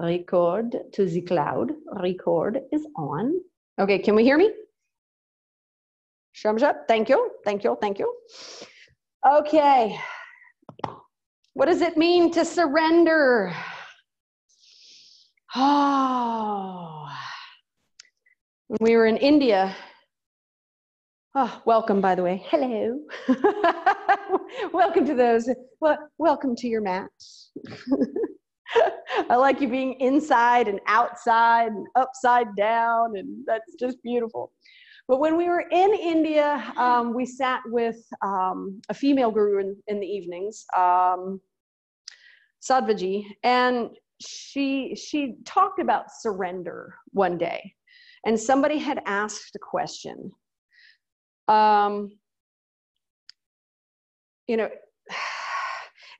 Record to the cloud. Record is on. Okay, can we hear me? Thumbs. Thank you. Thank you. Thank you. Okay. What does it mean to surrender? Oh. When we were in India, oh, welcome, by the way. Hello. welcome to those. Well, welcome to your mats. I like you being inside and outside and upside down, and that's just beautiful. But when we were in India, um, we sat with um, a female guru in, in the evenings, um, Sadhviji, and she she talked about surrender one day, and somebody had asked a question. Um, you know,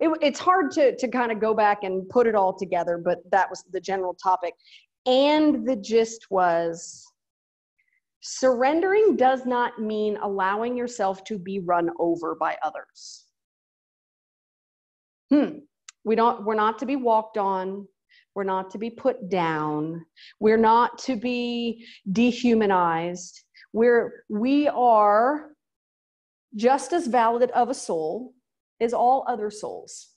it, it's hard to, to kind of go back and put it all together, but that was the general topic. And the gist was surrendering does not mean allowing yourself to be run over by others. Hmm. We don't, we're not to be walked on. We're not to be put down. We're not to be dehumanized. We're, we are just as valid of a soul is all other souls.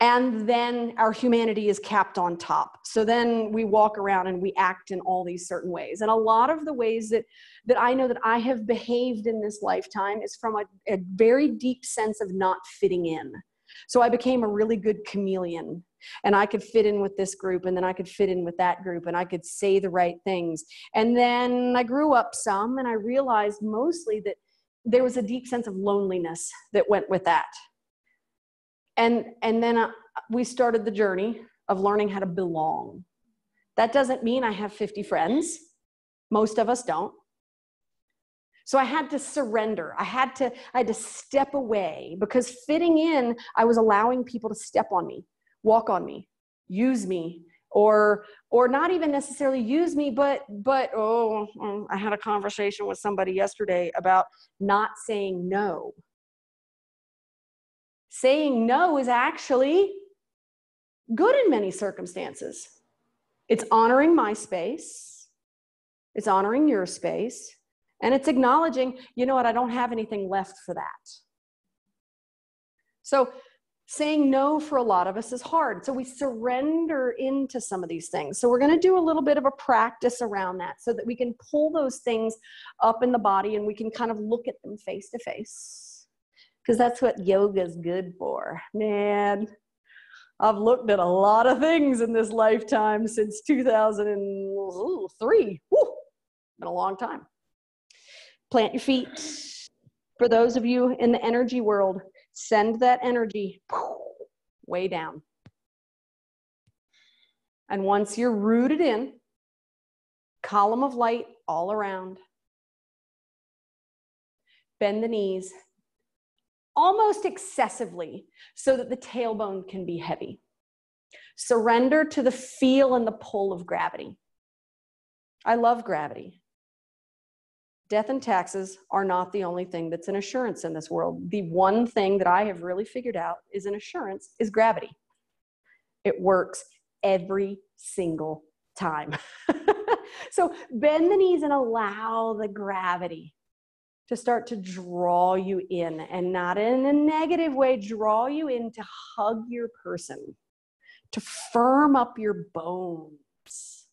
And then our humanity is capped on top. So then we walk around and we act in all these certain ways. And a lot of the ways that, that I know that I have behaved in this lifetime is from a, a very deep sense of not fitting in. So I became a really good chameleon and I could fit in with this group and then I could fit in with that group and I could say the right things. And then I grew up some and I realized mostly that there was a deep sense of loneliness that went with that. And and then uh, we started the journey of learning how to belong. That doesn't mean i have 50 friends. Most of us don't. So i had to surrender. I had to i had to step away because fitting in i was allowing people to step on me walk on me use me or or not even necessarily use me but but oh mm, i had a conversation with somebody yesterday about not saying no. Saying no is actually good in many circumstances. It's honoring my space. It's honoring your space. And it's acknowledging you know what i don't have anything left for that. So saying no for a lot of us is hard. So we surrender into some of these things. So we're going to do a little bit of a practice around that so that we can pull those things up in the body and we can kind of look at them face to face. Because that's what yoga is good for. Man, I've looked at a lot of things in this lifetime since 2003. Woo, been a long time. Plant your feet. For those of you in the energy world, send that energy way down. And once you're rooted in, column of light all around, bend the knees almost excessively so that the tailbone can be heavy. Surrender to the feel and the pull of gravity. I love gravity death and taxes are not the only thing that's an assurance in this world. The one thing that I have really figured out is an assurance is gravity. It works every single time. so bend the knees and allow the gravity to start to draw you in and not in a negative way, draw you in to hug your person, to firm up your bones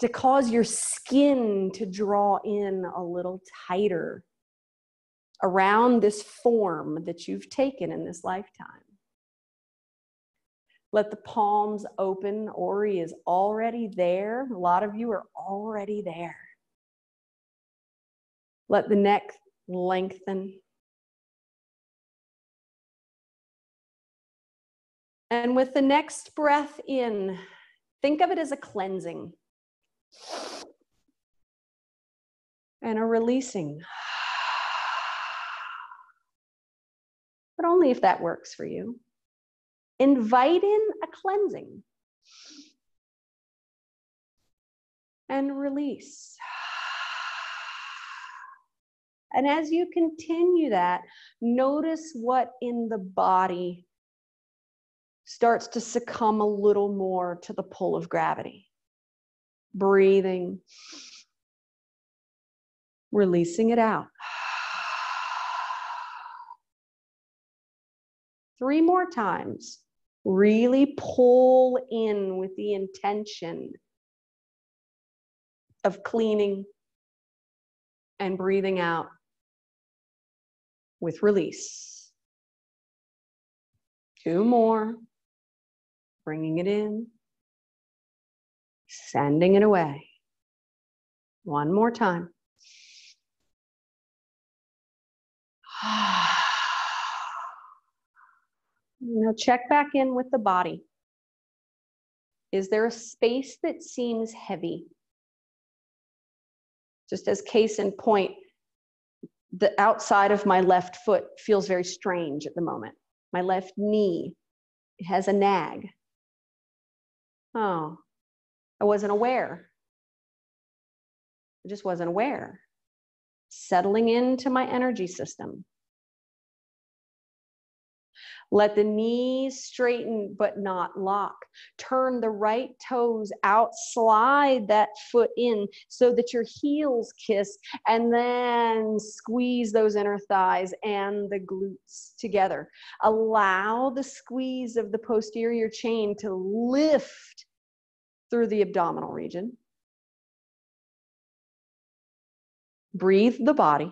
to cause your skin to draw in a little tighter around this form that you've taken in this lifetime. Let the palms open. Ori is already there. A lot of you are already there. Let the neck lengthen. And with the next breath in, think of it as a cleansing and a releasing. But only if that works for you. Invite in a cleansing and release. And as you continue that, notice what in the body starts to succumb a little more to the pull of gravity. Breathing, releasing it out. Three more times. Really pull in with the intention of cleaning and breathing out with release. Two more, bringing it in, sending it away. One more time. Now check back in with the body. Is there a space that seems heavy? Just as case in point, the outside of my left foot feels very strange at the moment. My left knee has a nag. Oh, I wasn't aware. I just wasn't aware. Settling into my energy system. Let the knees straighten but not lock. Turn the right toes out, slide that foot in so that your heels kiss, and then squeeze those inner thighs and the glutes together. Allow the squeeze of the posterior chain to lift through the abdominal region. Breathe the body.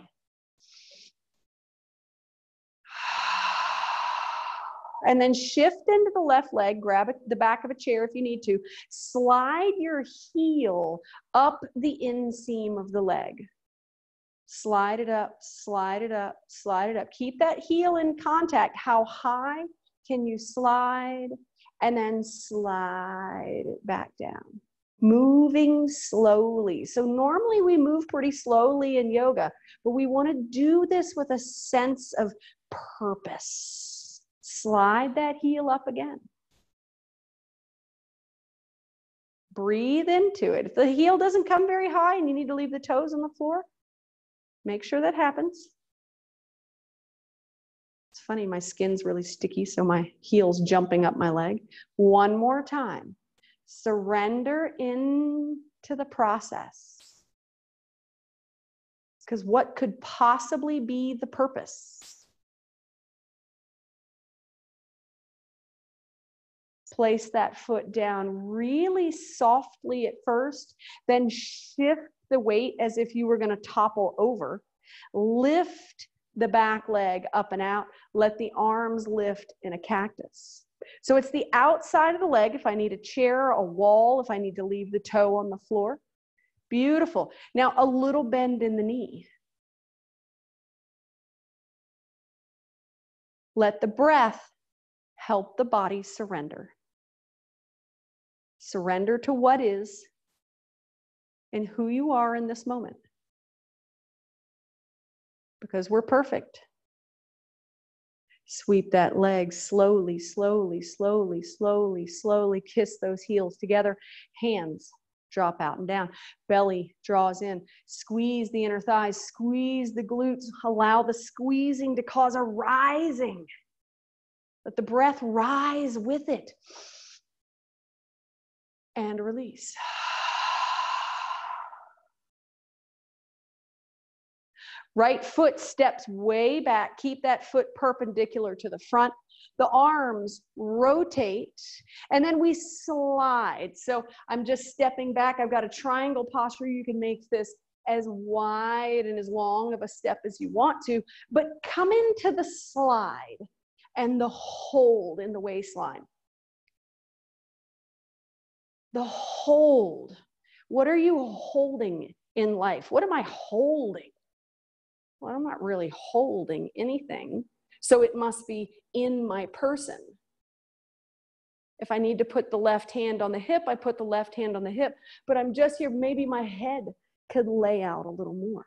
and then shift into the left leg, grab the back of a chair if you need to. Slide your heel up the inseam of the leg. Slide it up, slide it up, slide it up. Keep that heel in contact. How high can you slide? And then slide back down. Moving slowly. So, normally we move pretty slowly in yoga, but we want to do this with a sense of purpose slide that heel up again. Breathe into it. If the heel doesn't come very high and you need to leave the toes on the floor, make sure that happens. Funny, my skin's really sticky, so my heel's jumping up my leg. One more time. Surrender into the process. Because what could possibly be the purpose? place that foot down really softly at first, then shift the weight as if you were going to topple over. Lift the back leg up and out. Let the arms lift in a cactus. So it's the outside of the leg if I need a chair, a wall, if I need to leave the toe on the floor. Beautiful. Now a little bend in the knee. Let the breath help the body surrender. Surrender to what is and who you are in this moment. Because we're perfect. Sweep that leg slowly, slowly, slowly, slowly, slowly. Kiss those heels together. Hands drop out and down. Belly draws in. Squeeze the inner thighs. Squeeze the glutes. Allow the squeezing to cause a rising. Let the breath rise with it and release. Right foot steps way back. Keep that foot perpendicular to the front. The arms rotate and then we slide. So I'm just stepping back. I've got a triangle posture. You can make this as wide and as long of a step as you want to, but come into the slide and the hold in the waistline the hold. What are you holding in life? What am I holding? Well, I'm not really holding anything. So it must be in my person. If I need to put the left hand on the hip, I put the left hand on the hip. But I'm just here, maybe my head could lay out a little more.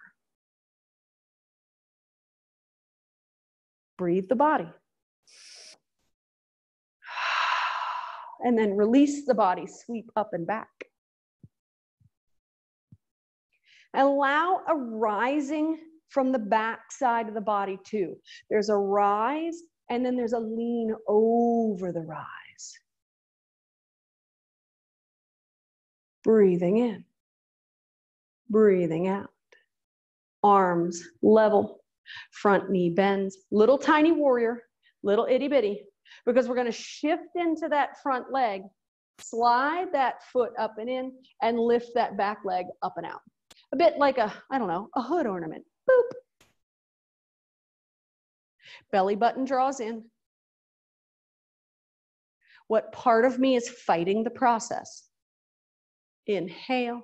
Breathe the body. and then release the body, sweep up and back. Allow a rising from the back side of the body too. There's a rise and then there's a lean over the rise. Breathing in, breathing out. Arms level, front knee bends. Little tiny warrior, little itty bitty, because we're gonna shift into that front leg, slide that foot up and in, and lift that back leg up and out. A bit like a, I don't know, a hood ornament Boop. Belly button draws in. What part of me is fighting the process? Inhale.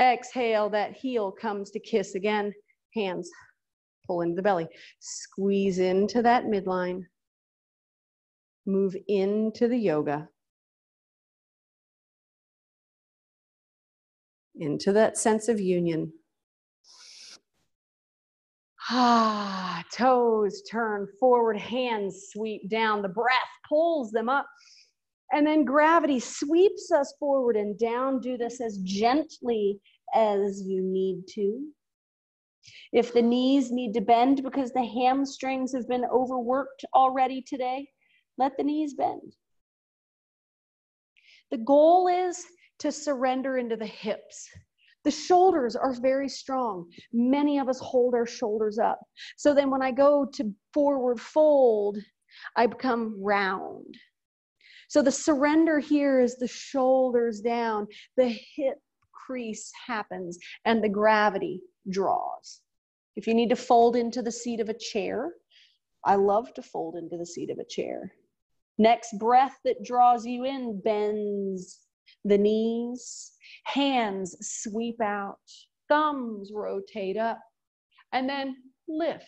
Exhale, that heel comes to kiss again. Hands pull into the belly. Squeeze into that midline. Move into the yoga. Into that sense of union. Ah, toes turn forward, hands sweep down. The breath pulls them up. And then gravity sweeps us forward and down. Do this as gently as you need to. If the knees need to bend because the hamstrings have been overworked already today, let the knees bend. The goal is to surrender into the hips the shoulders are very strong. Many of us hold our shoulders up. So then when I go to forward fold, I become round. So the surrender here is the shoulders down, the hip crease happens, and the gravity draws. If you need to fold into the seat of a chair, I love to fold into the seat of a chair. Next breath that draws you in bends the knees, hands sweep out, thumbs rotate up, and then lift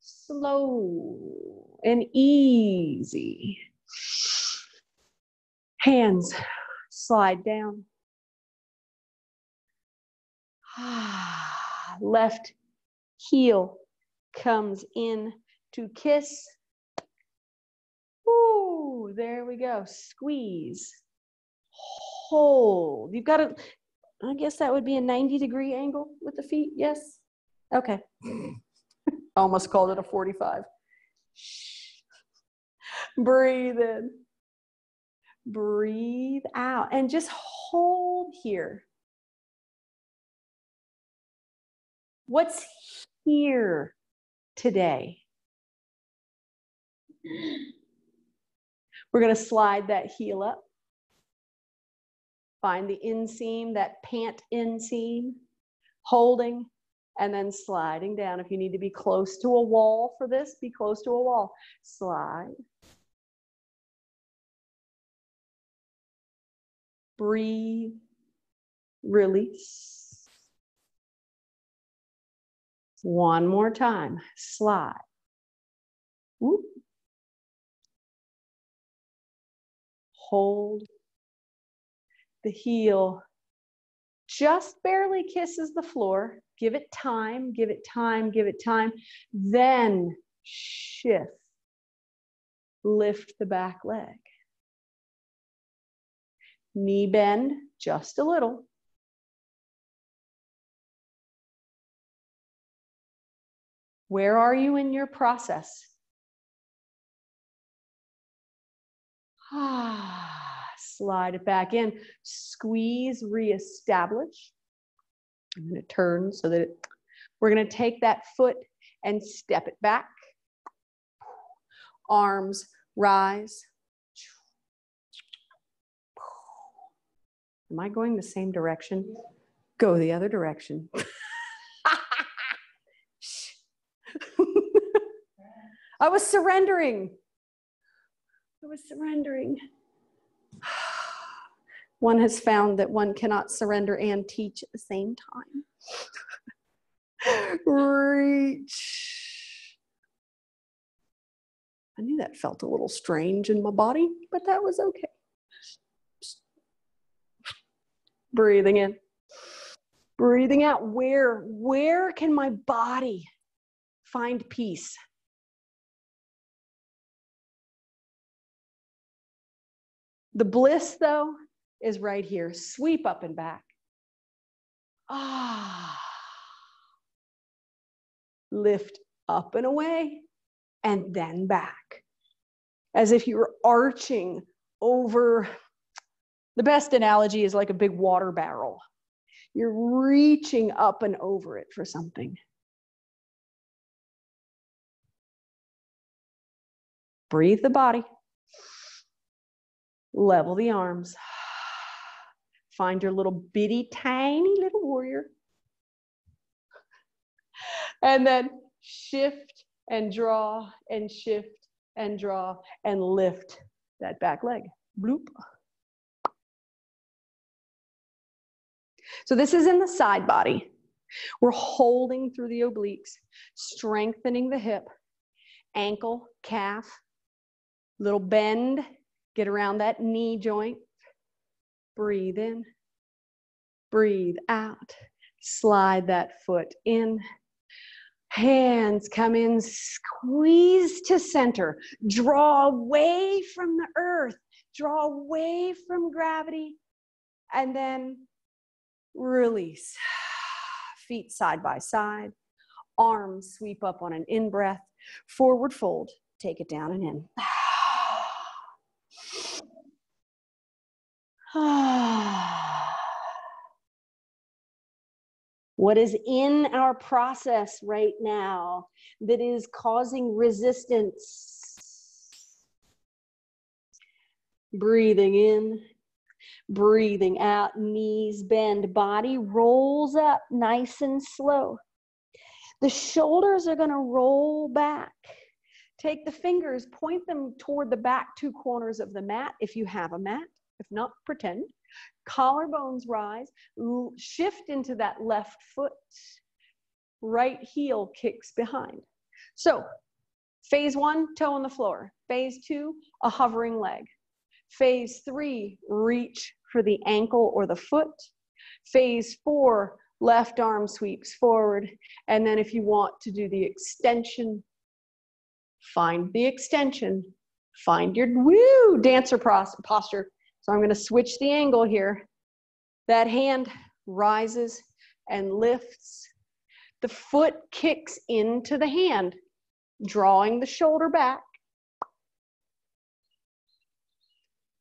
slow and easy. Hands slide down. Ah, left heel comes in to kiss. Ooh, there we go. Squeeze hold. You've got to, I guess that would be a 90 degree angle with the feet. Yes? Okay. Almost called it a 45. Breathe in. Breathe out. And just hold here. What's here today? We're going to slide that heel up. Find the inseam, that pant inseam, holding, and then sliding down. If you need to be close to a wall for this, be close to a wall. Slide. Breathe. Release. One more time. Slide. Whoop. Hold the heel just barely kisses the floor. Give it time, give it time, give it time. Then shift. Lift the back leg. Knee bend just a little. Where are you in your process? Ah slide it back in, squeeze, reestablish. I'm to turn so that it, we're going to take that foot and step it back. Arms rise. Am I going the same direction? Go the other direction. I was surrendering. I was surrendering one has found that one cannot surrender and teach at the same time. Reach. I knew that felt a little strange in my body, but that was okay. Breathing in. Breathing out. Where where can my body find peace? The bliss, though, is right here. Sweep up and back. Ah. Lift up and away, and then back. As if you were arching over The best analogy is like a big water barrel. You're reaching up and over it for something. Breathe the body. Level the arms. Find your little bitty, tiny little warrior. And then shift and draw and shift and draw and lift that back leg. Bloop. So this is in the side body. We're holding through the obliques, strengthening the hip, ankle, calf, little bend, get around that knee joint. Breathe in, breathe out, slide that foot in. Hands come in, squeeze to center, draw away from the earth, draw away from gravity, and then release. Feet side by side, arms sweep up on an in breath, forward fold, take it down and in. what is in our process right now that is causing resistance? Breathing in, breathing out, knees bend, body rolls up nice and slow. The shoulders are going to roll back. Take the fingers, point them toward the back two corners of the mat if you have a mat. If not, pretend. Collarbones rise, shift into that left foot. Right heel kicks behind. So, phase one, toe on the floor. Phase two, a hovering leg. Phase three, reach for the ankle or the foot. Phase four, left arm sweeps forward. And then if you want to do the extension, find the extension, find your woo dancer posture. So I'm going to switch the angle here. That hand rises and lifts. The foot kicks into the hand, drawing the shoulder back.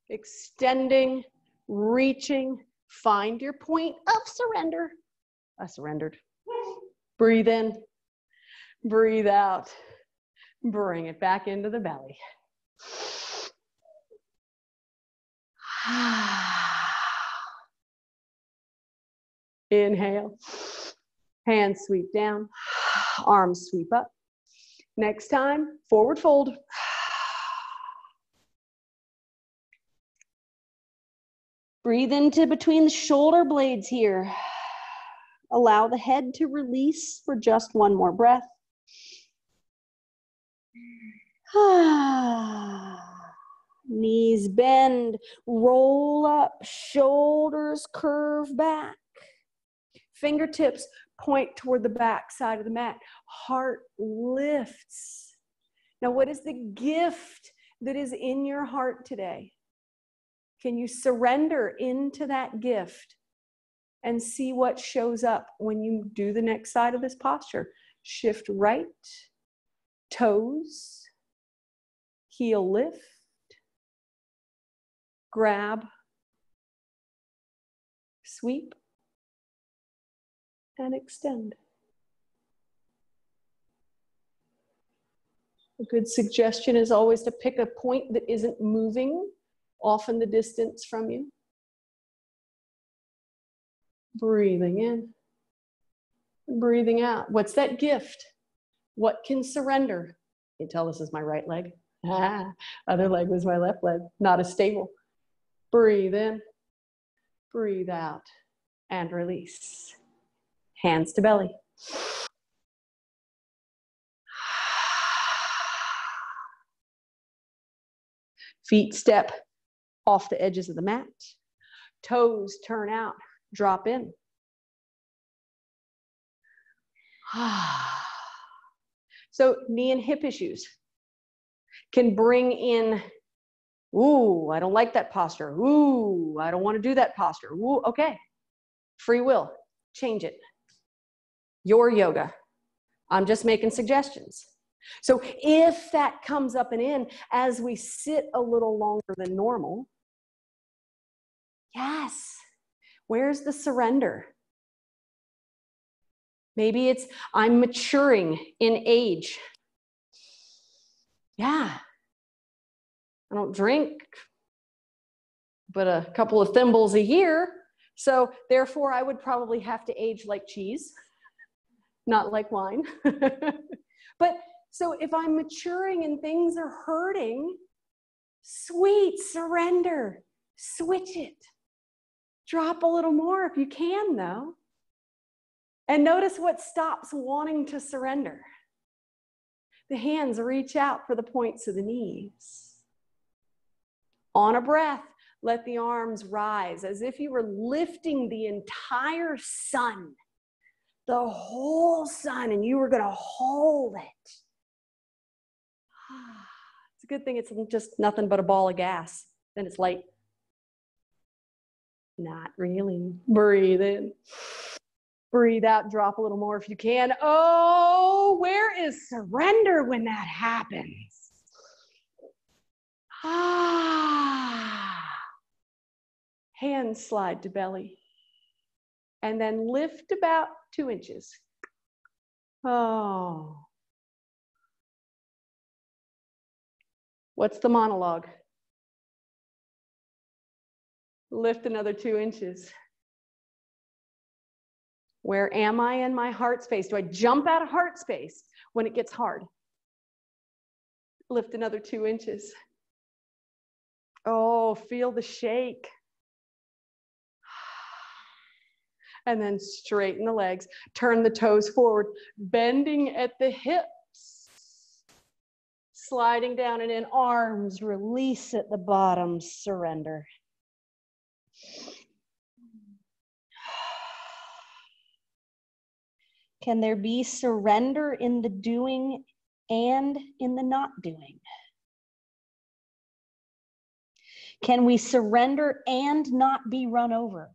Extending, reaching, find your point of surrender. I surrendered. Breathe in, breathe out, bring it back into the belly. Inhale. Hands sweep down. Arms sweep up. Next time, forward fold. Breathe into between the shoulder blades here. Allow the head to release for just one more breath. Knees bend, roll up, shoulders curve back. Fingertips point toward the back side of the mat. Heart lifts. Now, what is the gift that is in your heart today? Can you surrender into that gift and see what shows up when you do the next side of this posture? Shift right, toes, heel lift grab, sweep, and extend. A good suggestion is always to pick a point that isn't moving off in the distance from you. Breathing in, breathing out. What's that gift? What can surrender? You tell this is my right leg. Ah, other leg was my left leg, not as stable. Breathe in, breathe out, and release. Hands to belly. Feet step off the edges of the mat. Toes turn out, drop in. So, knee and hip issues can bring in Ooh, I don't like that posture. Ooh, I don't want to do that posture. Ooh, okay. Free will, change it. Your yoga. I'm just making suggestions. So if that comes up and in as we sit a little longer than normal, Yes. Where's the surrender? Maybe it's I'm maturing in age. Yeah. I don't drink but a couple of thimbles a year. So therefore, I would probably have to age like cheese, not like wine. but so if I'm maturing and things are hurting, sweet surrender, switch it. Drop a little more if you can, though. And notice what stops wanting to surrender. The hands reach out for the points of the knees. On a breath, let the arms rise as if you were lifting the entire sun, the whole sun, and you were going to hold it. It's a good thing it's just nothing but a ball of gas. Then it's light. Not really. Breathe in. Breathe out, drop a little more if you can. Oh, where is surrender when that happens? Ah. Hands slide to belly. And then lift about two inches. Oh. What's the monologue? Lift another two inches. Where am I in my heart space? Do I jump out of heart space when it gets hard? Lift another two inches. Oh, feel the shake. And then straighten the legs, turn the toes forward, bending at the hips, sliding down and in, arms release at the bottom, surrender. Can there be surrender in the doing and in the not doing? Can we surrender and not be run over?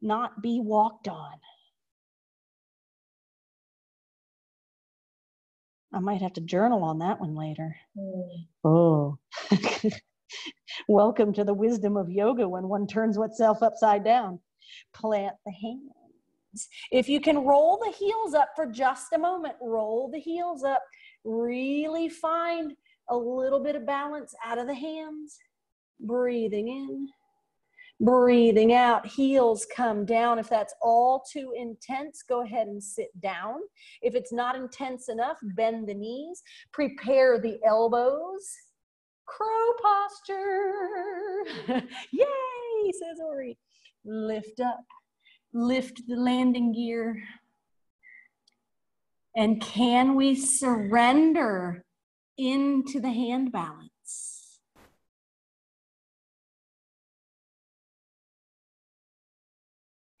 Not be walked on? I might have to journal on that one later. Mm. Oh. Welcome to the wisdom of yoga when one turns oneself upside down. Plant the hands. if you can roll the heels up for just a moment, roll the heels up, really find a little bit of balance out of the hands. Breathing in, breathing out. Heels come down. If that's all too intense, go ahead and sit down. If it's not intense enough, bend the knees, prepare the elbows. Crow posture. Yay, says Ori. Lift up lift the landing gear? And can we surrender into the hand balance?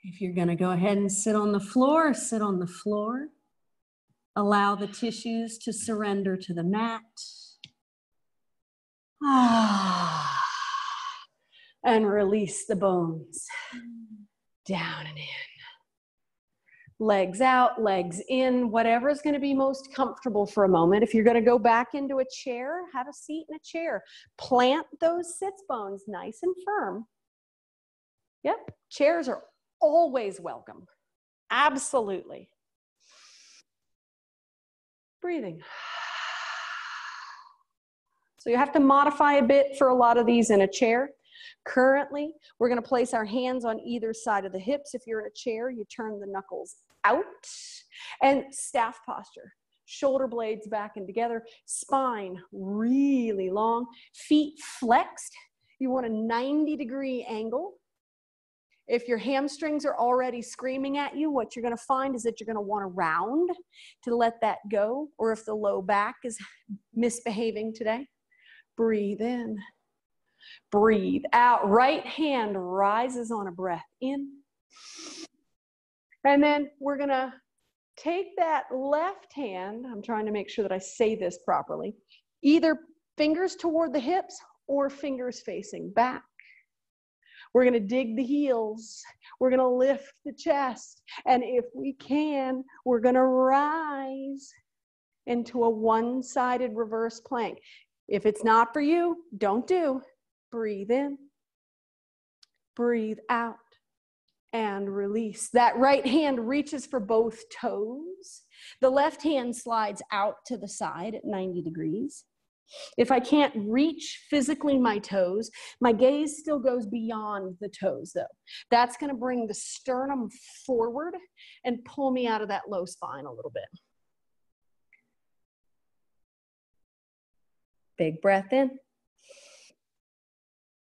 If you're going to go ahead and sit on the floor, sit on the floor. Allow the tissues to surrender to the mat. And release the bones down and in. Legs out, legs in, whatever is going to be most comfortable for a moment. If you're going to go back into a chair, have a seat in a chair. Plant those sits bones nice and firm. Yep, chairs are always welcome. Absolutely. Breathing. So you have to modify a bit for a lot of these in a chair. Currently, we're going to place our hands on either side of the hips. If you're in a chair, you turn the knuckles out and staff posture. Shoulder blades back and together, spine really long, feet flexed. You want a 90 degree angle. If your hamstrings are already screaming at you, what you're going to find is that you're going to want to round to let that go, or if the low back is misbehaving today, breathe in. Breathe out. Right hand rises on a breath in. And then we're going to take that left hand. I'm trying to make sure that I say this properly. Either fingers toward the hips or fingers facing back. We're going to dig the heels. We're going to lift the chest. And if we can, we're going to rise into a one sided reverse plank. If it's not for you, don't do breathe in, Breathe out and release. That right hand reaches for both toes. The left hand slides out to the side at 90 degrees. If I can't reach physically my toes, my gaze still goes beyond the toes, though. That's going to bring the sternum forward and pull me out of that low spine a little bit. Big breath in.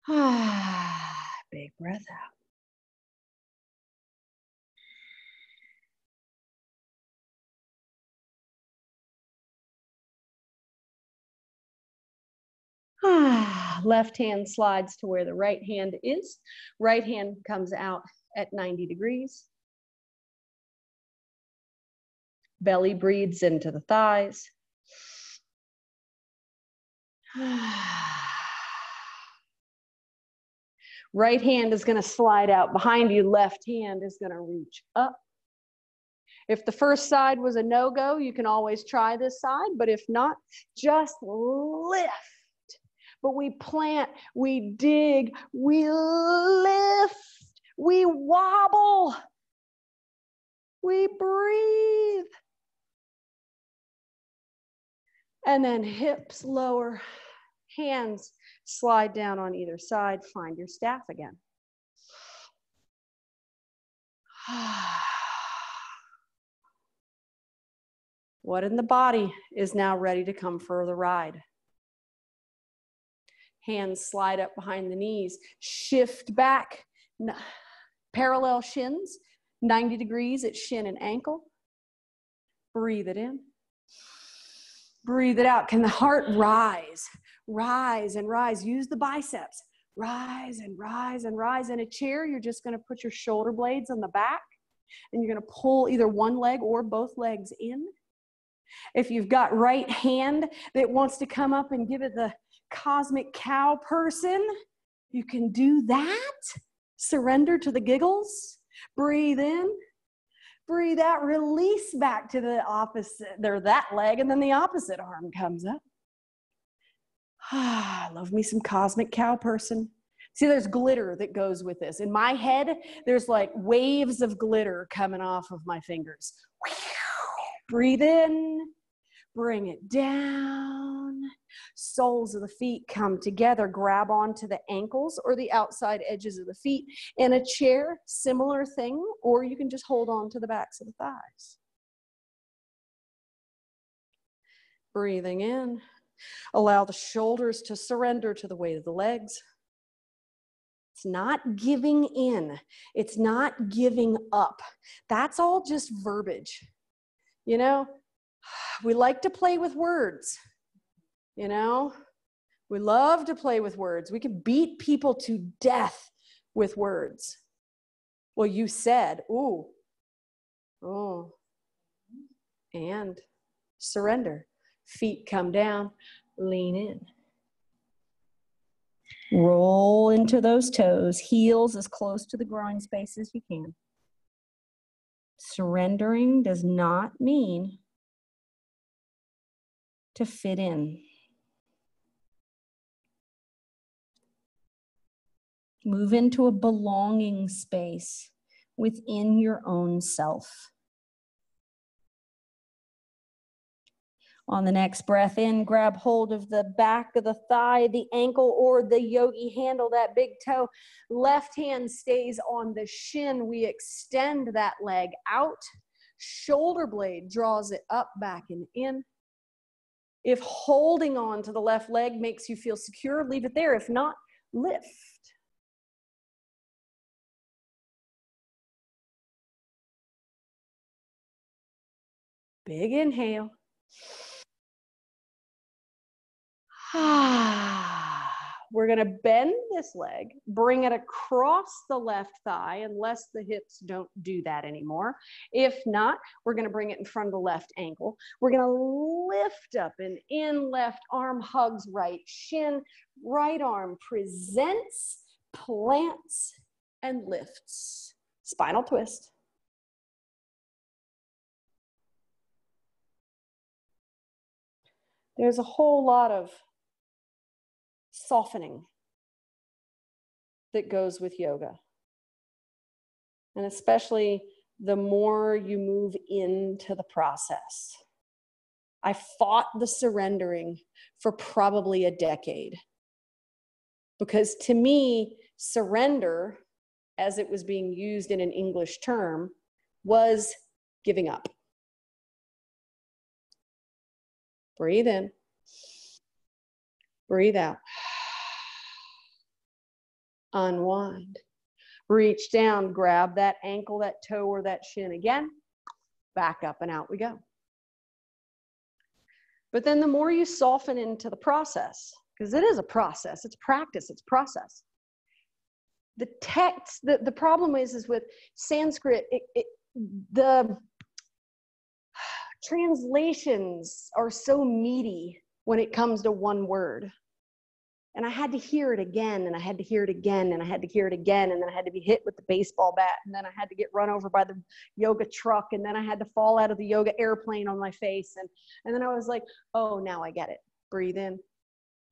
Ah, big breath out. Left hand slides to where the right hand is. Right hand comes out at 90 degrees. Belly breathes into the thighs. right hand is going to slide out behind you. Left hand is going to reach up. If the first side was a no go, you can always try this side, but if not, just lift but we plant, we dig, we lift, we wobble, we breathe. And then hips lower, hands slide down on either side, find your staff again. What in the body is now ready to come for the ride? Hands slide up behind the knees. Shift back, parallel shins, 90 degrees at shin and ankle. Breathe it in. Breathe it out. Can the heart rise? Rise and rise. Use the biceps. Rise and rise and rise. In a chair, you're just going to put your shoulder blades on the back and you're going to pull either one leg or both legs in. If you've got right hand that wants to come up and give it the cosmic cow person, you can do that. Surrender to the giggles. Breathe in. Breathe out. Release back to the opposite, there, that leg, and then the opposite arm comes up. Ah, love me some cosmic cow person. See, there's glitter that goes with this. In my head, there's like waves of glitter coming off of my fingers. Breathe in, bring it down. Soles of the feet come together, grab onto the ankles or the outside edges of the feet. In a chair, similar thing, or you can just hold on to the backs of the thighs. Breathing in, allow the shoulders to surrender to the weight of the legs. It's not giving in. It's not giving up. That's all just verbiage. You know, we like to play with words, you know? We love to play with words. We can beat people to death with words. Well, you said, ooh, oh, and surrender. Feet come down, lean in. Roll into those toes, heels as close to the groin space as you can. Surrendering does not mean to fit in. Move into a belonging space within your own self. On the next breath in, grab hold of the back of the thigh, the ankle, or the yogi handle, that big toe. Left hand stays on the shin. We extend that leg out. Shoulder blade draws it up, back, and in. If holding on to the left leg makes you feel secure, leave it there. If not, lift. Big inhale. We're going to bend this leg, bring it across the left thigh, unless the hips don't do that anymore. If not, we're going to bring it in front of the left ankle. We're going to lift up and in, left arm hugs right shin, right arm presents, plants, and lifts. Spinal twist. There's a whole lot of softening that goes with yoga. And especially the more you move into the process. I fought the surrendering for probably a decade. Because to me, surrender, as it was being used in an English term, was giving up. Breathe in, breathe out, unwind. Reach down, grab that ankle, that toe, or that shin again. Back up and out we go. But then the more you soften into the process, because it is a process, it's practice, it's process. The text, the, the problem is, is with Sanskrit, it, it, the translations are so meaty when it comes to one word. And I had to hear it again, and I had to hear it again, and I had to hear it again, and then I had to be hit with the baseball bat, and then I had to get run over by the yoga truck, and then I had to fall out of the yoga airplane on my face. And, and then I was like, oh, now I get it. Breathe in,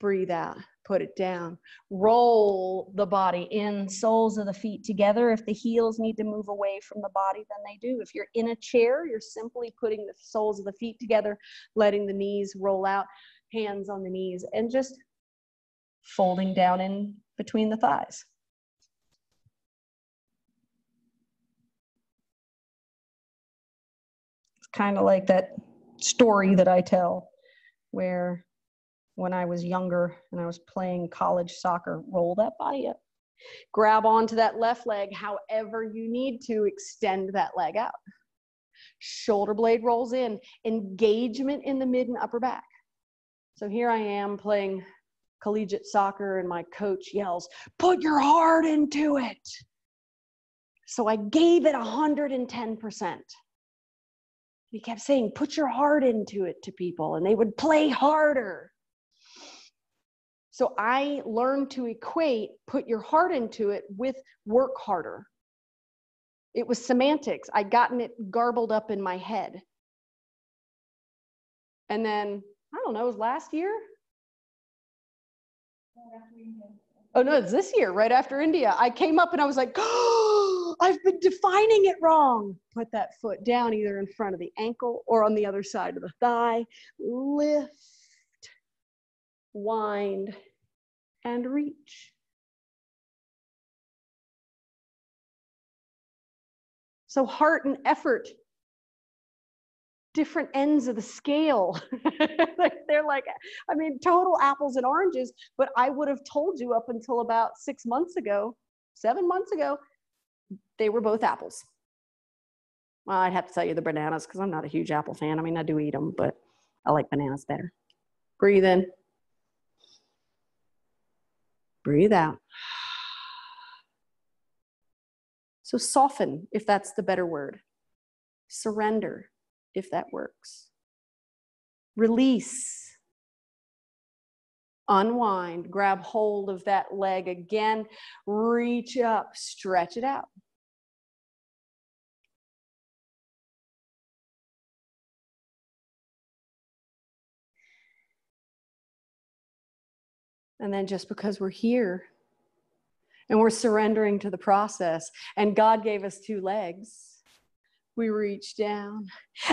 breathe out, put it down. Roll the body in, soles of the feet together. If the heels need to move away from the body, then they do. If you're in a chair, you're simply putting the soles of the feet together, letting the knees roll out, hands on the knees, and just folding down in between the thighs. It's kind of like that story that I tell where when I was younger and I was playing college soccer, roll that body up. Uh, grab onto that left leg however you need to extend that leg out. Shoulder blade rolls in, engagement in the mid and upper back. So here I am playing collegiate soccer and my coach yells, put your heart into it. So I gave it 110%. He kept saying, put your heart into it to people, and they would play harder. So I learned to equate put your heart into it with work harder. It was semantics. I'd gotten it garbled up in my head. And then, I don't know, it was last year, Oh no, it's this year, right after India. I came up and I was like, oh, I've been defining it wrong. Put that foot down either in front of the ankle or on the other side of the thigh. Lift, wind, and reach. So heart and effort different ends of the scale. They're like, I mean, total apples and oranges, but I would have told you up until about six months ago, seven months ago, they were both apples. Well, I'd have to tell you the bananas because I'm not a huge apple fan. I mean, I do eat them, but I like bananas better. Breathe in. Breathe out. So soften, if that's the better word. Surrender if that works. Release. Unwind, grab hold of that leg again, reach up, stretch it out. And then just because we're here and we're surrendering to the process, and God gave us two legs we reach down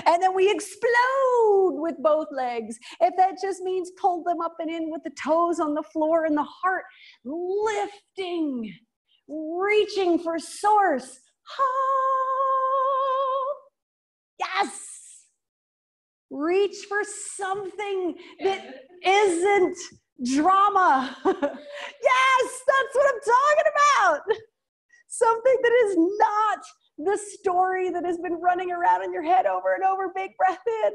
and then we explode with both legs. If that just means pull them up and in with the toes on the floor and the heart lifting, reaching for source. Oh, yes. Reach for something that isn't drama. yes, that's what I'm talking about. Something that is not the story that has been running around in your head over and over. Big breath in.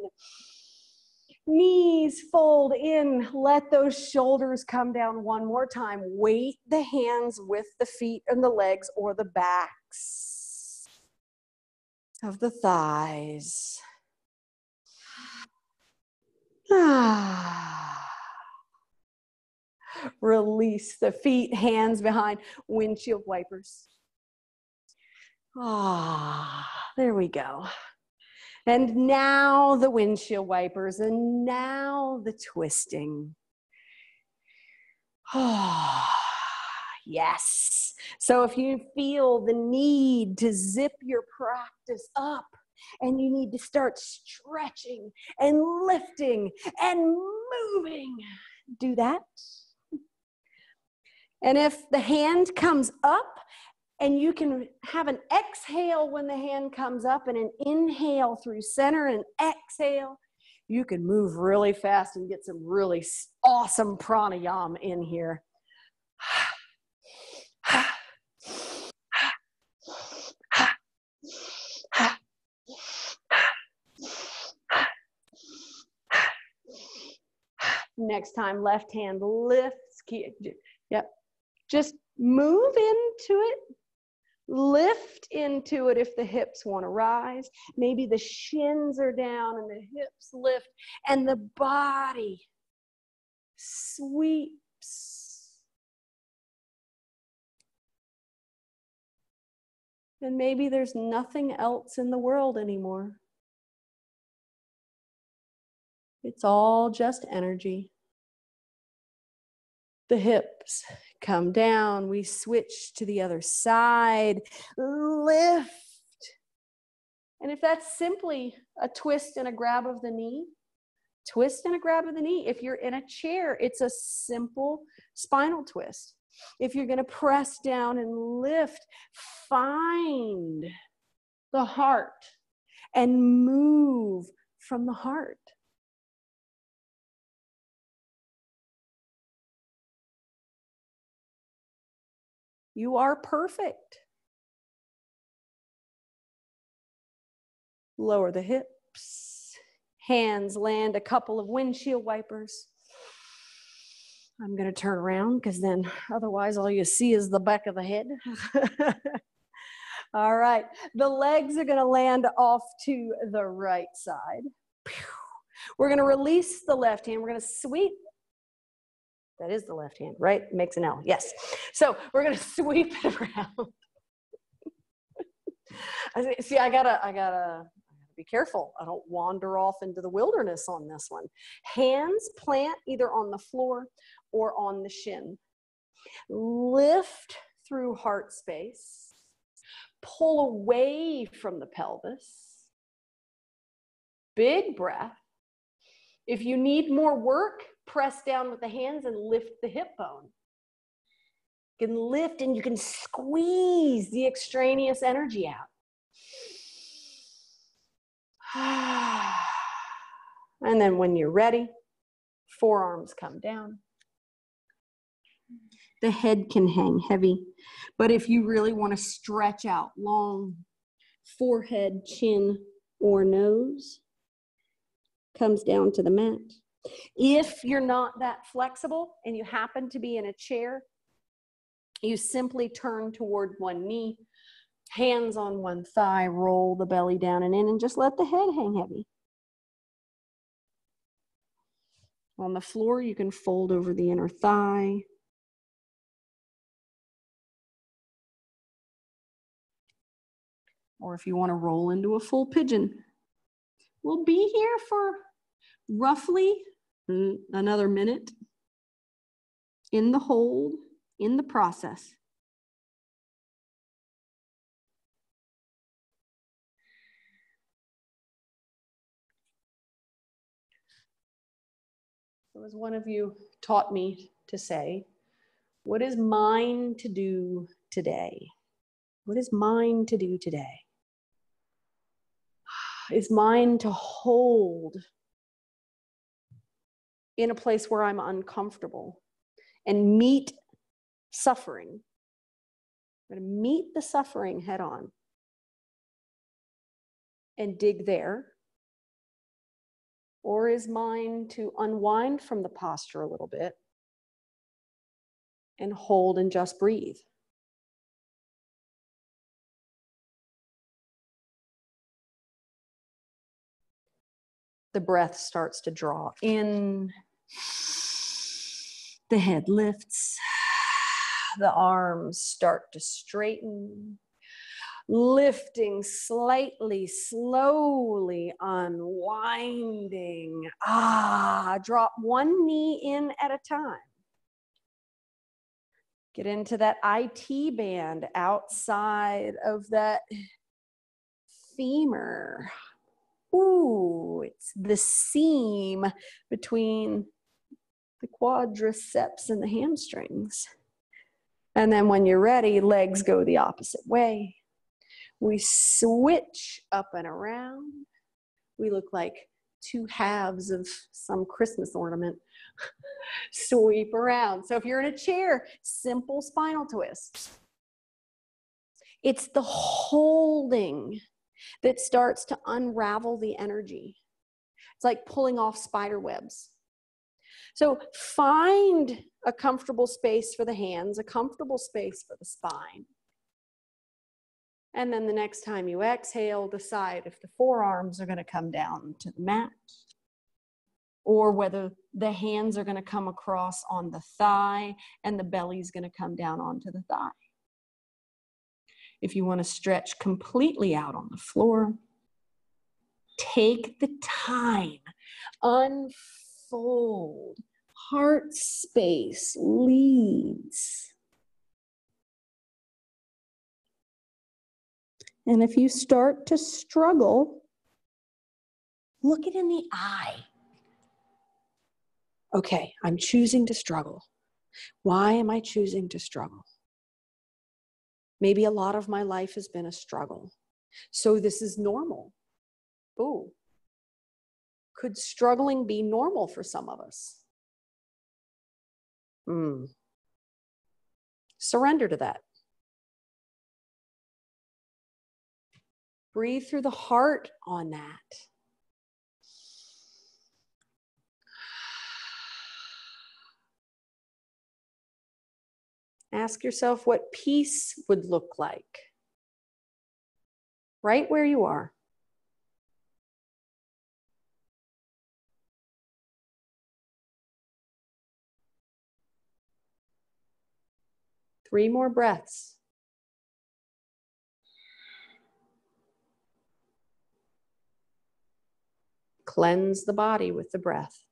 Knees fold in. Let those shoulders come down one more time. Weight the hands with the feet and the legs or the backs of the thighs. Ah. Release the feet, hands behind windshield wipers. Ah, oh, there we go. And now the windshield wipers, and now the twisting. Ah, oh, Yes. So if you feel the need to zip your practice up and you need to start stretching and lifting and moving, do that. And if the hand comes up and you can have an exhale when the hand comes up and an inhale through center and exhale, you can move really fast and get some really awesome pranayama in here. Next time, left hand lifts. Yep. Just move into it. Lift into it if the hips want to rise. Maybe the shins are down and the hips lift and the body sweeps. And maybe there's nothing else in the world anymore. It's all just energy. The hips come down. We switch to the other side. Lift. And if that's simply a twist and a grab of the knee, twist and a grab of the knee. If you're in a chair, it's a simple spinal twist. If you're going to press down and lift, find the heart and move from the heart. You are perfect. Lower the hips. Hands land a couple of windshield wipers. I'm going to turn around because then otherwise all you see is the back of the head. all right. The legs are going to land off to the right side. We're going to release the left hand. We're going to sweep that is the left hand, right? Makes an L. Yes. So we're gonna sweep it around. See, I gotta, I gotta, be careful. I don't wander off into the wilderness on this one. Hands plant either on the floor or on the shin. Lift through heart space. Pull away from the pelvis. Big breath. If you need more work, press down with the hands and lift the hip bone. You can lift and you can squeeze the extraneous energy out. And then when you're ready, forearms come down. The head can hang heavy, but if you really want to stretch out long, forehead, chin, or nose comes down to the mat. If you're not that flexible and you happen to be in a chair, you simply turn toward one knee, hands on one thigh, roll the belly down and in, and just let the head hang heavy. On the floor, you can fold over the inner thigh. Or if you want to roll into a full pigeon, we'll be here for roughly another minute in the hold, in the process. So, as one of you taught me to say, what is mine to do today? What is mine to do today? Is mine to hold in a place where I'm uncomfortable and meet suffering. I'm going to meet the suffering head on and dig there. Or is mine to unwind from the posture a little bit and hold and just breathe? The breath starts to draw in. The head lifts. The arms start to straighten. Lifting slightly, slowly unwinding. Ah, drop one knee in at a time. Get into that IT band outside of that femur. The seam between the quadriceps and the hamstrings. And then when you're ready, legs go the opposite way. We switch up and around. We look like two halves of some Christmas ornament. Sweep around. So if you're in a chair, simple spinal twists. It's the holding that starts to unravel the energy. It's like pulling off spider webs. So find a comfortable space for the hands, a comfortable space for the spine. And then the next time you exhale, decide if the forearms are going to come down to the mat or whether the hands are going to come across on the thigh and the belly is going to come down onto the thigh. If you want to stretch completely out on the floor, take the time, unfold. Heart space leads. And if you start to struggle, look it in the eye. Okay, I'm choosing to struggle. Why am I choosing to struggle? Maybe a lot of my life has been a struggle. So this is normal. Ooh. Could struggling be normal for some of us? Hmm. Surrender to that. Breathe through the heart on that. Ask yourself what peace would look like right where you are. Three more breaths. Cleanse the body with the breath.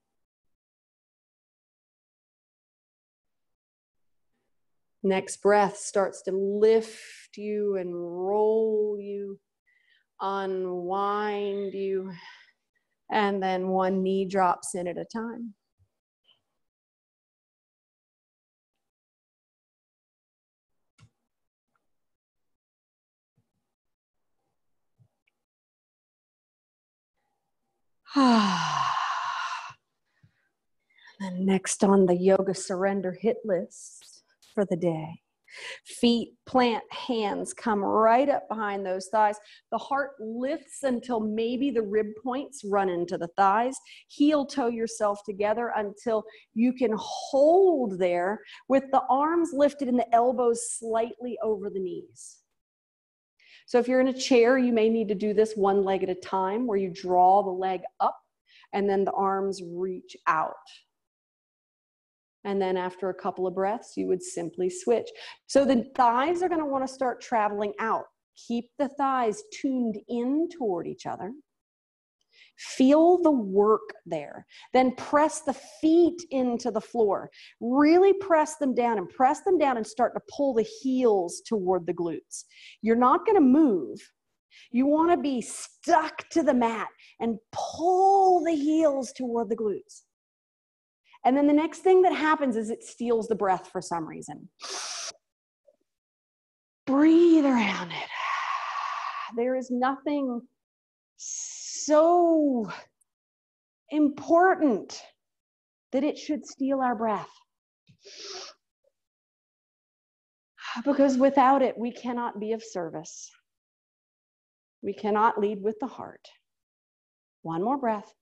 Next breath starts to lift you and roll you, unwind you, and then one knee drops in at a time. then next on the yoga surrender hit list for the day. Feet plant, hands come right up behind those thighs. The heart lifts until maybe the rib points run into the thighs. Heel toe yourself together until you can hold there with the arms lifted and the elbows slightly over the knees. So if you're in a chair, you may need to do this one leg at a time where you draw the leg up and then the arms reach out. And then after a couple of breaths, you would simply switch. So the thighs are going to want to start traveling out. Keep the thighs tuned in toward each other. Feel the work there. Then press the feet into the floor. Really press them down and press them down and start to pull the heels toward the glutes. You're not going to move. You want to be stuck to the mat and pull the heels toward the glutes. And then the next thing that happens is it steals the breath for some reason. Breathe around it. There is nothing so important that it should steal our breath. Because without it, we cannot be of service. We cannot lead with the heart. One more breath.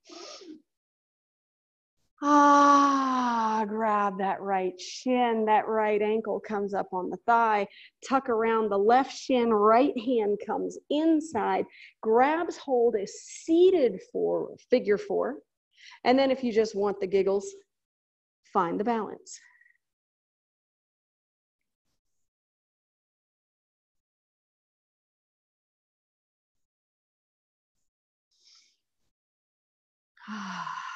Ah, grab that right shin. That right ankle comes up on the thigh. Tuck around the left shin. Right hand comes inside. Grabs hold is seated for figure four. And then if you just want the giggles, find the balance. Ah.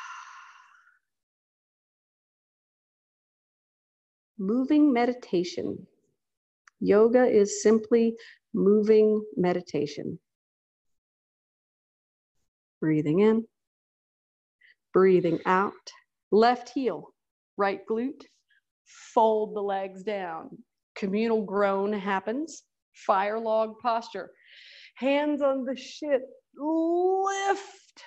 Moving meditation. Yoga is simply moving meditation. Breathing in, breathing out. Left heel, right glute, fold the legs down. Communal groan happens. Fire log posture. Hands on the shit, lift.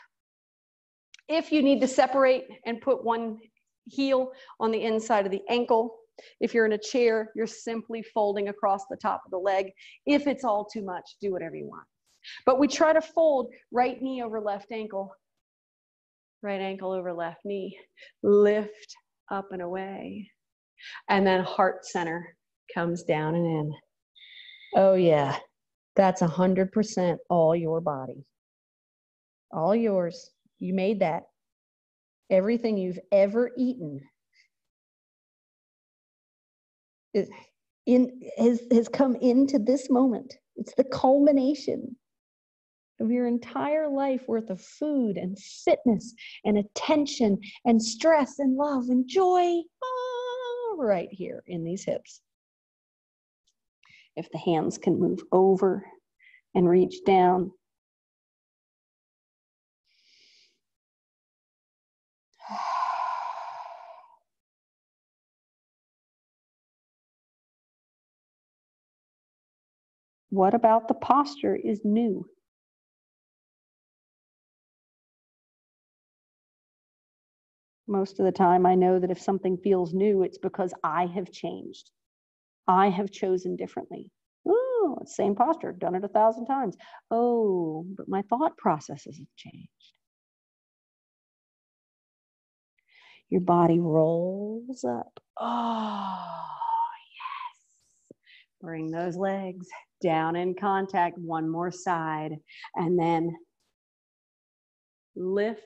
If you need to separate and put one heel on the inside of the ankle, if you're in a chair, you're simply folding across the top of the leg. If it's all too much, do whatever you want. But we try to fold right knee over left ankle, right ankle over left knee, lift up and away. And then heart center comes down and in. Oh, yeah, that's 100% all your body. All yours. You made that. Everything you've ever eaten in, has, has come into this moment. It's the culmination of your entire life worth of food and fitness and attention and stress and love and joy ah, right here in these hips. If the hands can move over and reach down. What about the posture is new? most of the time I know that if something feels new, it's because I have changed. I have chosen differently. Oh, same posture, done it a thousand times. Oh, but my thought processes have changed. Your body rolls up. Oh. Bring those legs down in contact, one more side, and then lift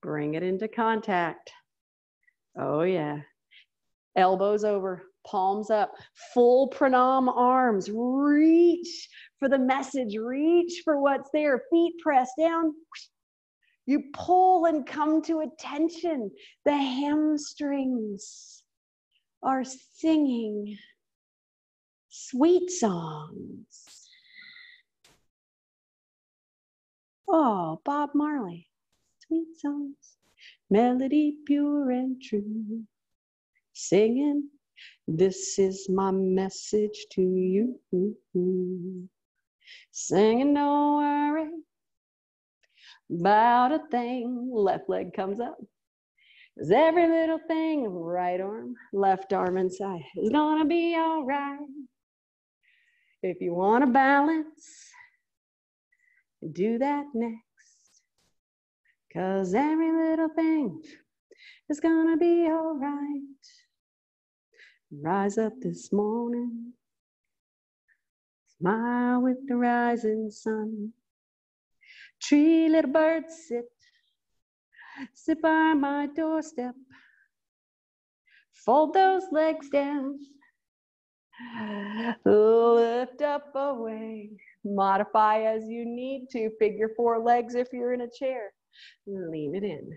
Bring it into contact. Oh, yeah. Elbows over, palms up, full pranam arms. Reach for the message, reach for what's there. Feet pressed down. You pull and come to attention. The hamstrings are singing sweet songs. Oh, Bob Marley sweet songs, melody pure and true, singing, This is my message to you. Singing, don't worry about a thing. Left leg comes up. Cause every little thing, right arm, left arm inside, is gonna be all right. If you want to balance, do that next. Cause every little thing is gonna be alright. Rise up this morning, smile with the rising sun. Tree little birds sit, sit by my doorstep. Fold those legs down, lift up away. Modify as you need to. Figure four legs if you're in a chair. Lean it in.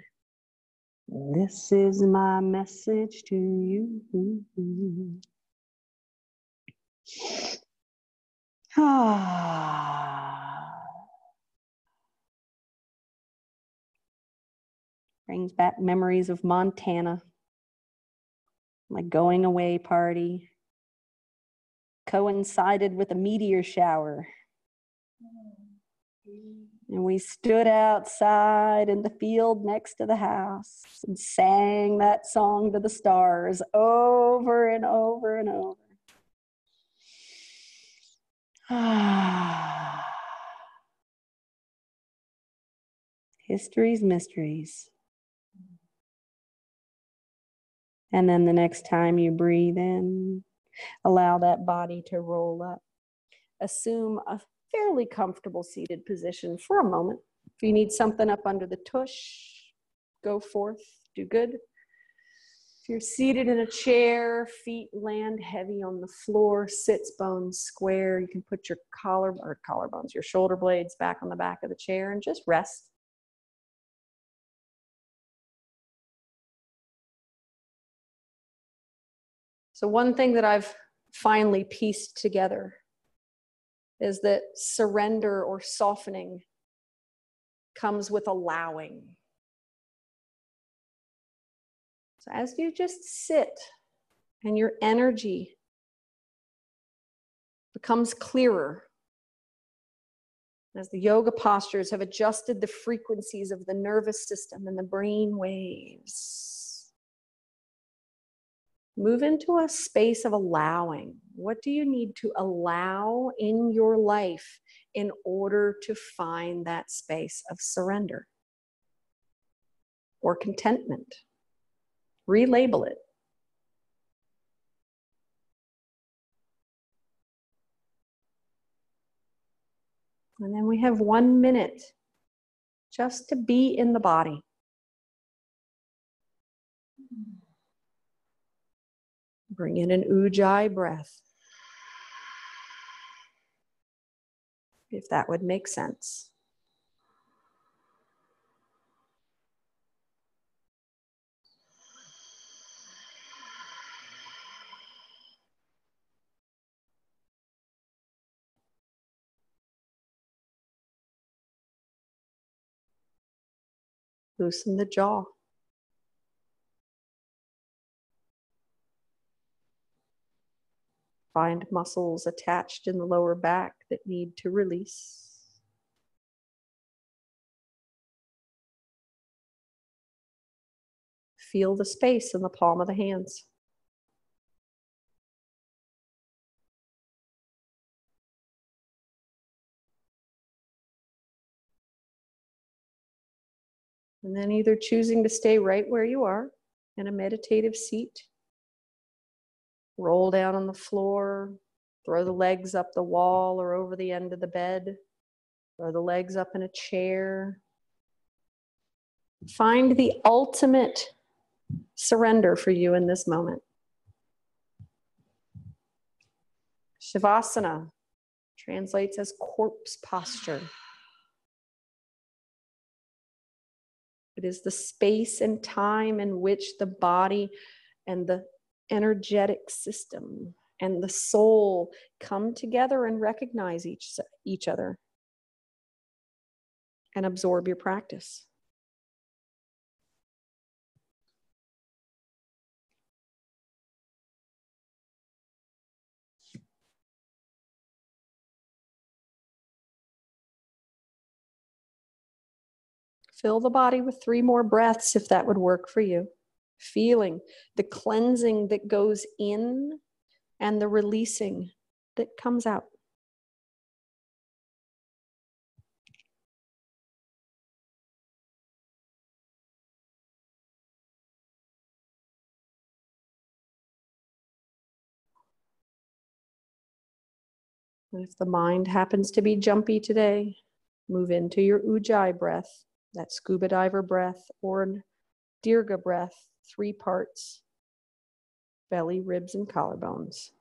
This is my message to you. Brings back memories of Montana, my going away party, coincided with a meteor shower. And we stood outside in the field next to the house and sang that song to the stars over and over and over. Ah. History's mysteries. And then the next time you breathe in, allow that body to roll up. Assume a fairly comfortable seated position for a moment. If you need something up under the tush, go forth, do good. If you're seated in a chair, feet land heavy on the floor, sits bones square, you can put your collar or collarbones, your shoulder blades back on the back of the chair and just rest. So, one thing that I've finally pieced together is that surrender or softening comes with allowing. So, as you just sit and your energy becomes clearer, as the yoga postures have adjusted the frequencies of the nervous system and the brain waves. Move into a space of allowing. What do you need to allow in your life in order to find that space of surrender or contentment? Relabel it. And then we have one minute just to be in the body. Bring in an ujjayi breath. If that would make sense. Loosen the jaw. Find muscles attached in the lower back that need to release. Feel the space in the palm of the hands. And then either choosing to stay right where you are in a meditative seat, roll down on the floor, throw the legs up the wall or over the end of the bed, throw the legs up in a chair. Find the ultimate surrender for you in this moment. Shavasana translates as corpse posture. It is the space and time in which the body and the energetic system and the soul come together and recognize each, each other and absorb your practice. Fill the body with three more breaths if that would work for you. Feeling the cleansing that goes in and the releasing that comes out. And if the mind happens to be jumpy today, move into your ujjayi breath that scuba diver breath or dirga breath, three parts belly, ribs, and collarbones.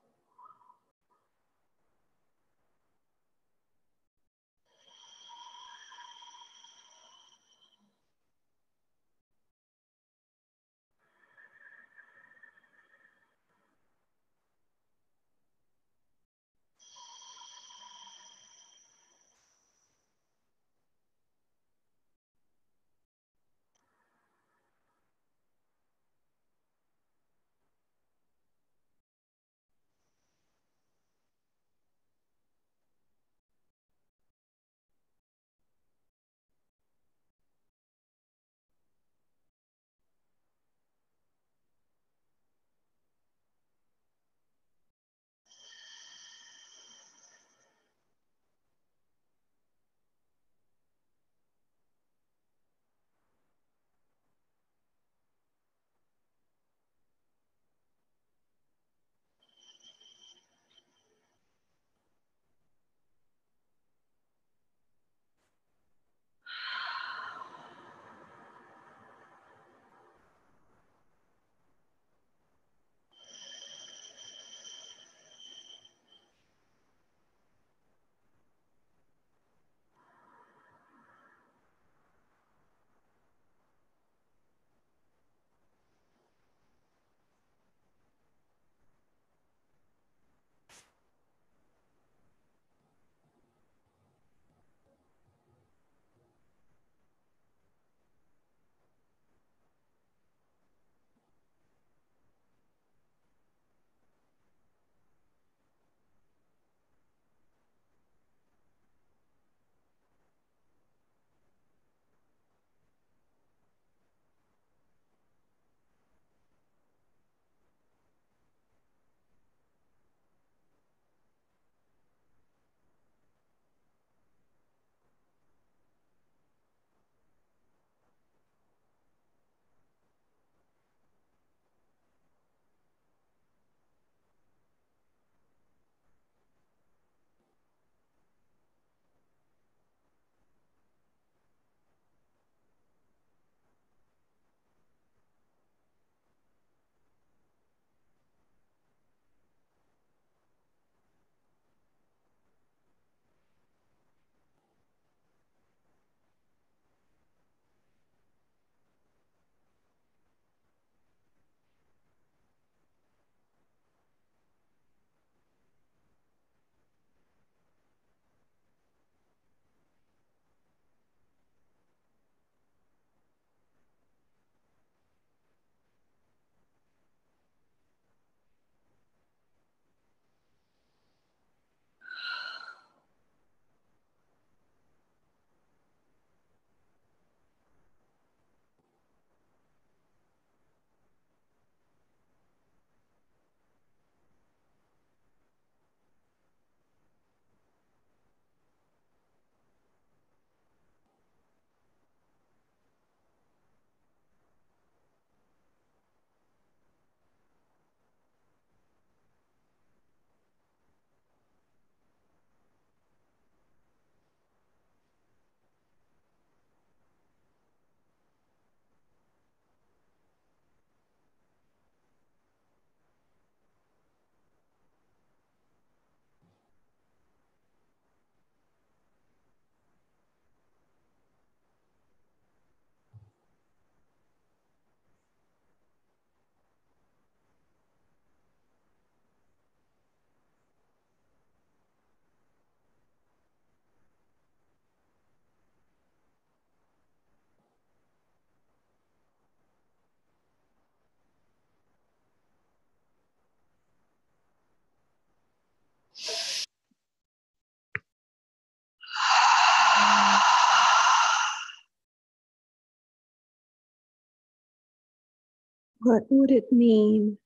What would it mean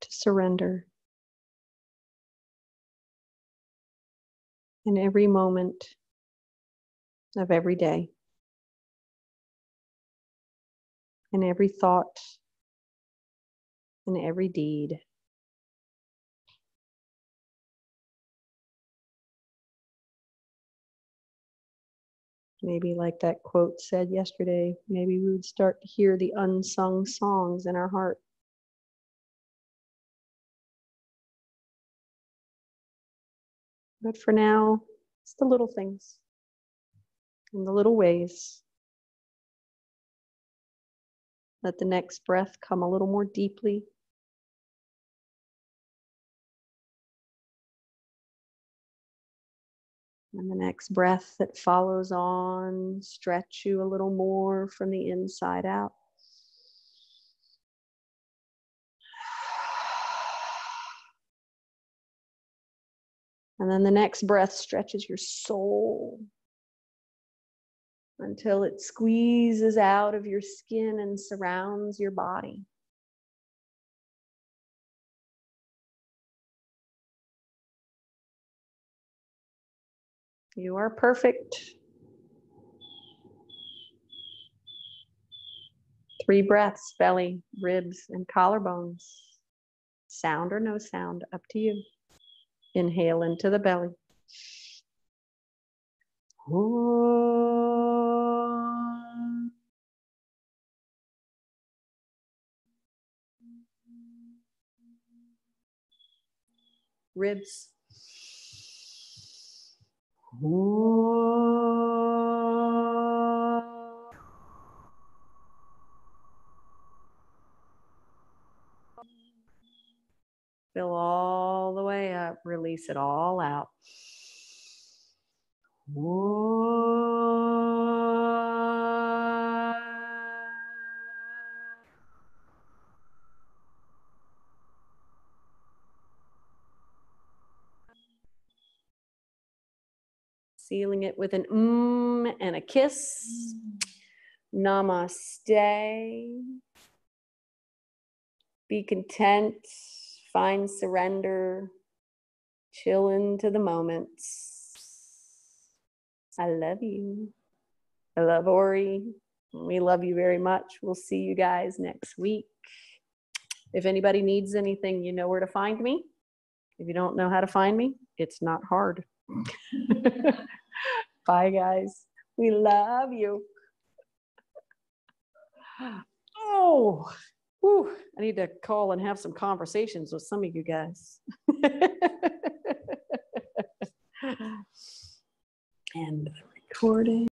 to surrender? In every moment of every day, in every thought, in every deed? Maybe, like that quote said yesterday, maybe we would start to hear the unsung songs in our heart. But for now, it's the little things and the little ways. Let the next breath come a little more deeply. And the next breath that follows on, stretch you a little more from the inside out. And then the next breath stretches your soul until it squeezes out of your skin and surrounds your body. You are perfect. Three breaths belly, ribs, and collarbones. Sound or no sound, up to you. Inhale into the belly. Ribs. Fill all the way up, release it all out. Sealing it with an mmm and a kiss. Namaste. Be content, find surrender, chill into the moments. I love you. I love Ori. We love you very much. We'll see you guys next week. If anybody needs anything, you know where to find me. If you don't know how to find me, it's not hard. Bye, guys. We love you. Oh, whew, I need to call and have some conversations with some of you guys. and recording.